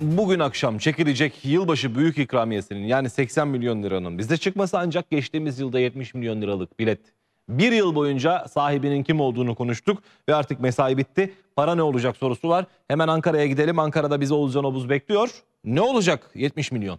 Bugün akşam çekilecek yılbaşı büyük ikramiyesinin yani 80 milyon liranın bize çıkması ancak geçtiğimiz yılda 70 milyon liralık bilet. Bir yıl boyunca sahibinin kim olduğunu konuştuk ve artık mesai bitti. Para ne olacak sorusu var. Hemen Ankara'ya gidelim. Ankara'da bizi Oğuzcan Obuz bekliyor. Ne olacak 70 milyon?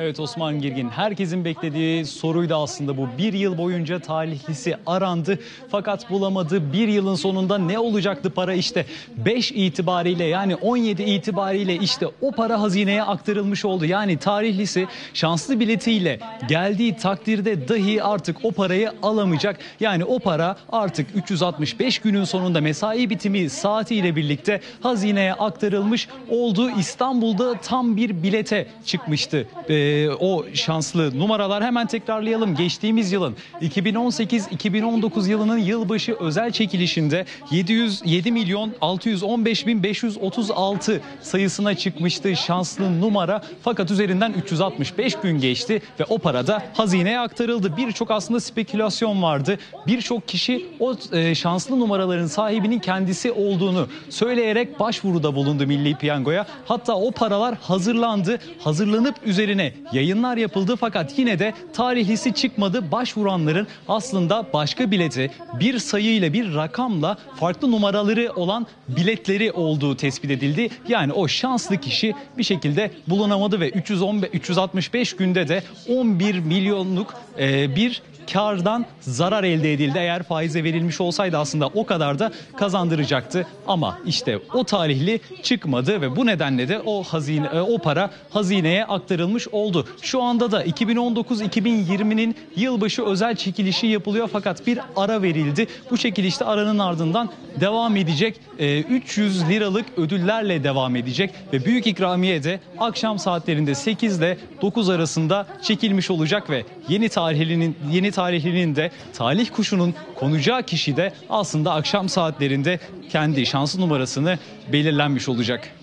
Evet Osman Girgin herkesin beklediği soruydu aslında bu. Bir yıl boyunca talihlisi arandı fakat bulamadı. Bir yılın sonunda ne olacaktı para işte 5 itibariyle yani 17 itibariyle işte o para hazineye aktarılmış oldu. Yani tarihlisi şanslı biletiyle geldiği takdirde dahi artık o parayı alamayacak. Yani o para artık 365 günün sonunda mesai bitimi saatiyle birlikte hazineye aktarılmış oldu. İstanbul'da tam bir bilete çıkmıştı. Ee, o şanslı numaralar hemen tekrarlayalım. Geçtiğimiz yılın 2018-2019 yılının yılbaşı özel çekilişinde 707 milyon 615 bin 536 sayısına çıkmıştı şanslı numara. Fakat üzerinden 365 gün geçti ve o para da hazineye aktarıldı. Birçok aslında spekülasyon vardı. Birçok kişi o e, şanslı numaraların sahibinin kendisi olduğunu söyleyerek başvuruda bulundu Milli Piyango'ya. Hatta o paralar hazırlandı. Hazırlanıp üzerine yayınlar yapıldı fakat yine de tarihlisi çıkmadı. Başvuranların aslında başka bileti bir sayıyla bir rakamla farklı numaraları olan biletleri olduğu tespit edildi. Yani o şanslı kişi bir şekilde bulunamadı ve 315 365 günde de 11 milyonluk e, bir kardan zarar elde edildi. Eğer faize verilmiş olsaydı aslında o kadar da kazandıracaktı. Ama işte o tarihli çıkmadı ve bu nedenle de o hazine e, o para hazineye aktarılmış oldu. Şu anda da 2019-2020'nin yılbaşı özel çekilişi yapılıyor fakat bir ara verildi. Bu çekilişte aranın ardından devam edecek. E, 300 liralık ödüllerle devam edecek ve büyük ikramiye de akşam saatlerinde 8 ile 9 arasında çekilmiş olacak ve yeni tarihlinin yeni tarihlinin de talih kuşunun konacağı kişi de aslında akşam saatlerinde kendi şanslı numarasını belirlenmiş olacak.